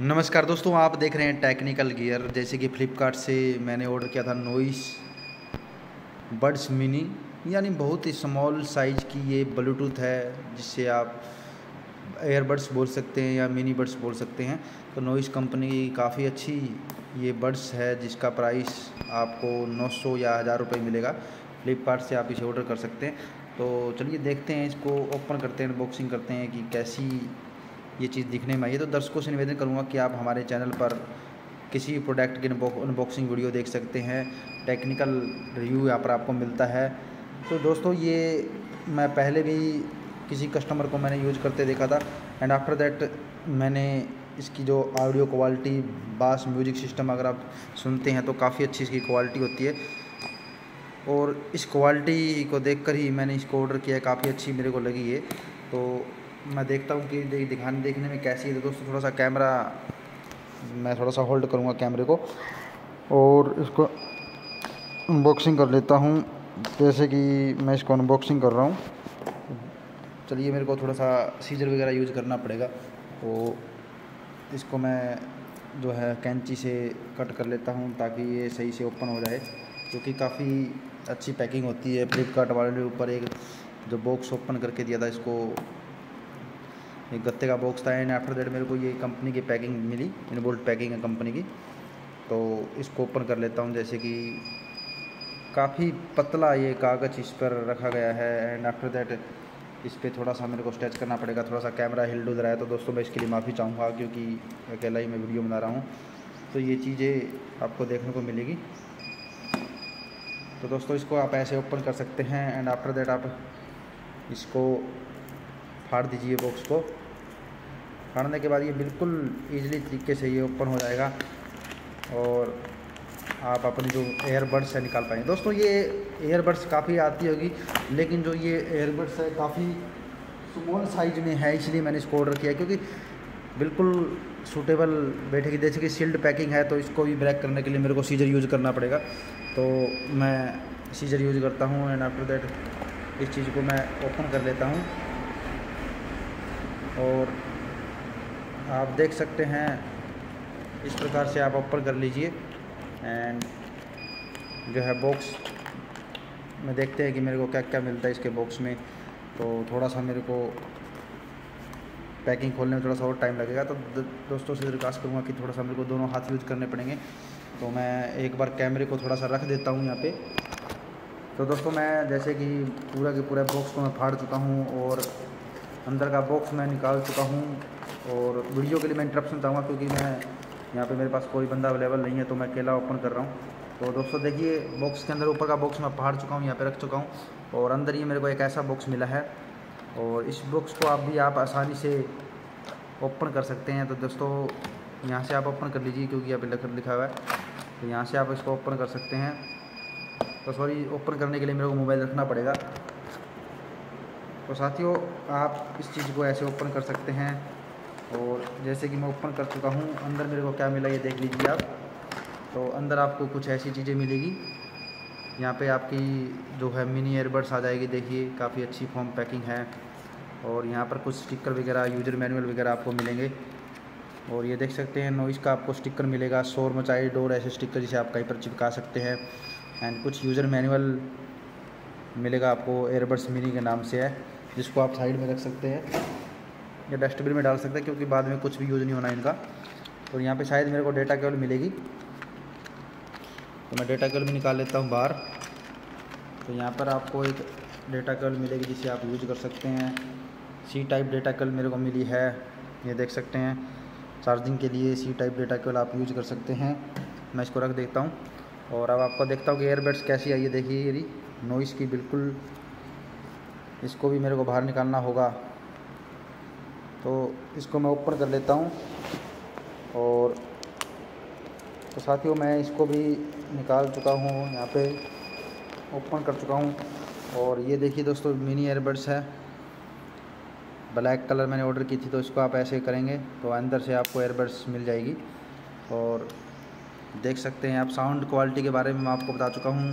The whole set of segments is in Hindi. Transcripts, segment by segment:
नमस्कार दोस्तों, आप देख रहे हैं टेक्निकल गियर जैसे कि फ़्लिपकार्ट से मैंने ऑर्डर किया था नोइस बड्स मिनी यानी बहुत ही स्मॉल साइज़ की ये ब्लूटूथ है, जिससे आप एयरबड्स बोल सकते हैं या मिनी बड्स बोल सकते हैं। तो नोइस कंपनी की काफ़ी अच्छी ये बड्स है, जिसका प्राइस आपको 900 या हज़ार रुपये मिलेगा। फ्लिपकार्ट से आप इसे ऑर्डर कर सकते हैं। तो चलिए देखते हैं, इसको ओपन करते हैं अनबॉक्सिंग करते हैं कि कैसी ये चीज़ दिखने में आई है। तो दर्शकों से निवेदन करूँगा कि आप हमारे चैनल पर किसी प्रोडक्ट की अनबॉक्सिंग वीडियो देख सकते हैं। टेक्निकल रिव्यू यहाँ पर आपको मिलता है। तो दोस्तों, ये मैं पहले भी किसी कस्टमर को मैंने यूज़ करते देखा था। एंड आफ्टर दैट मैंने इसकी जो audio quality bass music system अगर आप सुनते हैं तो काफ़ी अच्छी इसकी क्वालिटी होती है। और इस क्वालिटी को देखकर ही मैंने इसको ऑर्डर किया काफ़ी अच्छी मेरे को लगी है तो मैं देखता हूँ कि दिखाने, देखने में कैसी है। तो दोस्तों, थोड़ा सा कैमरा मैं थोड़ा सा होल्ड करूँगा कैमरे को और इसको अनबॉक्सिंग कर लेता हूँ। जैसे कि मैं इसको अनबॉक्सिंग कर रहा हूँ। चलिए, मेरे को थोड़ा सा सीजर वगैरह यूज़ करना पड़ेगा। तो इसको मैं जो है कैंची से कट कर लेता हूँ ताकि ये सही से ओपन हो जाए। क्योंकि काफ़ी अच्छी पैकिंग होती है। फ्लिपकार्ट वाले ऊपर एक जो बॉक्स ओपन करके दिया था, इसको एक गत्ते का बॉक्स था एंड आफ्टर दैट मेरे को ये कंपनी की पैकिंग मिली इनबोल्ट पैकिंग है कंपनी की। तो इसको ओपन कर लेता हूँ जैसे कि काफ़ी पतला ये कागज़ इस पर रखा गया है एंड आफ्टर दैट इस पर थोड़ा सा मेरे को स्ट्रेच करना पड़ेगा, थोड़ा सा कैमरा हिल डुल रहा है। तो दोस्तों, मैं इसके लिए माफ़ी चाहूँगा क्योंकि अकेला ही मैं वीडियो बना रहा हूँ। तो ये चीज़ें आपको देखने को मिलेगी। तो दोस्तों, इसको आप ऐसे ओपन कर सकते हैं एंड आफ्टर दैट आप इसको फाड़ दीजिए बॉक्स को। फाड़ने के बाद ये बिल्कुल ईजिली तरीके से ये ओपन हो जाएगा और आप अपनी जो एयरबड्स है निकाल पाएँगे। दोस्तों, ये एयरबड्स काफ़ी आती होगी, लेकिन जो ये एयरबड्स है काफ़ी स्मॉल साइज़ में है, इसलिए मैंने इसको ऑर्डर किया क्योंकि बिल्कुल सूटेबल बैठेगी जैसे कि सील्ड पैकिंग है तो इसको भी ब्रेक करने के लिए मेरे को सीजर यूज़ करना पड़ेगा। तो मैं सीजर यूज़ करता हूँ एंड आफ्टर दैट इस चीज़ को मैं ओपन कर लेता हूँ। और आप देख सकते हैं, इस प्रकार से आप ओपन कर लीजिए एंड जो है बॉक्स में देखते हैं कि मेरे को क्या क्या मिलता है इसके बॉक्स में। तो थोड़ा सा मेरे को पैकिंग खोलने में थोड़ा सा और टाइम लगेगा। तो दोस्तों से रिक्वेस्ट करूँगा कि थोड़ा सा मेरे को दोनों हाथ यूज़ करने पड़ेंगे। तो मैं एक बार कैमरे को थोड़ा सा रख देता हूँ यहाँ पे। तो दोस्तों मैं जैसे कि पूरा के पूरा बॉक्स को मैं फाड़ चुका हूँ और अंदर का बॉक्स मैं निकाल चुका हूँ और वीडियो के लिए मैं इंटरप्शन चाहूँगा क्योंकि मैं यहाँ पे मेरे पास कोई बंदा अवेलेबल नहीं है तो मैं अकेला ओपन कर रहा हूँ। तो दोस्तों देखिए बॉक्स के अंदर ऊपर का बॉक्स मैं फाड़ चुका हूँ, यहाँ पे रख चुका हूँ और अंदर ही मेरे को एक ऐसा बॉक्स मिला है और इस बॉक्स को आप भी आप आसानी से ओपन कर सकते हैं। तो दोस्तों, यहाँ से आप ओपन कर लीजिए क्योंकि यहाँ पे लिखा हुआ है। तो यहाँ से आप इसको ओपन कर सकते हैं। तो सॉरी ओपन करने के लिए मेरे को मोबाइल रखना पड़ेगा। तो साथियों, आप इस चीज़ को ऐसे ओपन कर सकते हैं। और जैसे कि मैं ओपन कर चुका हूँ, अंदर मेरे को क्या मिला ये देख लीजिए आप। तो अंदर आपको कुछ ऐसी चीज़ें मिलेगी। यहाँ पे आपकी जो है मिनी एयरबड्स आ जाएगी, देखिए, काफ़ी अच्छी फॉर्म पैकिंग है। और यहाँ पर कुछ स्टिकर वगैरह यूज़र मैनुअल वगैरह आपको मिलेंगे। और ये देख सकते हैं नॉइस का आपको स्टिकर मिलेगा। शोर मचाई डोर ऐसे स्टिकर जिसे आप कहीं पर चिपका सकते हैं। एंड कुछ यूज़र मैनुअल मिलेगा आपको, एयरबड्स मिनी के नाम से है। जिसको आप साइड में रख सकते हैं या डस्टबिन में डाल सकते हैं, क्योंकि बाद में कुछ भी यूज़ नहीं होना इनका। और यहाँ पे शायद मेरे को डेटा केवल मिलेगी। तो मैं डेटा केवल भी निकाल लेता हूँ बाहर। तो यहाँ पर आपको एक डेटा केवल मिलेगी जिसे आप यूज़ कर सकते हैं। सी टाइप डेटा केबल मेरे को मिली है, ये देख सकते हैं। चार्जिंग के लिए सी टाइप डेटा केवल आप यूज़ कर सकते हैं। मैं इसको रख देता हूँ। और अब आपको देखता हूँ कि एयरबड्स कैसी आई है। देखिए, ये नॉइस की बिल्कुल इसको भी मेरे को बाहर निकालना होगा। तो इसको मैं ओपन कर लेता हूँ और तो साथियों, मैं इसको भी निकाल चुका हूँ, यहाँ पे ओपन कर चुका हूँ। और ये देखिए दोस्तों, मिनी एयरबड्स है। ब्लैक कलर मैंने ऑर्डर की थी तो इसको आप ऐसे करेंगे तो अंदर से आपको एयरबड्स मिल जाएगी। और देख सकते हैं आप, साउंड क्वालिटी के बारे में मैं आपको बता चुका हूँ।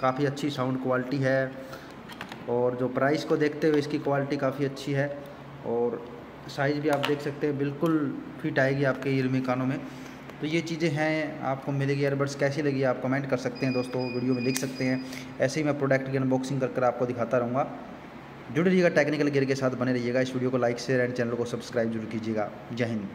काफ़ी अच्छी साउंड क्वालिटी है। और जो प्राइस को देखते हुए इसकी क्वालिटी काफ़ी अच्छी है और साइज़ भी आप देख सकते हैं, बिल्कुल फिट आएगी आपके ईयरमी कानों में। तो ये चीज़ें हैं, आपको मिलेगी एयरबड्स कैसी लगी आप कमेंट कर सकते हैं दोस्तों वीडियो में लिख सकते हैं। ऐसे ही मैं प्रोडक्ट की अनबॉक्सिंग कर कर आपको दिखाता रहूँगा। जुड़ रहिएगा टेक्निकल गियर के साथ, बने रहिएगा इस वीडियो को लाइक शेयर एंड चैनल को सब्सक्राइब ज़रूर कीजिएगा। जय हिंद।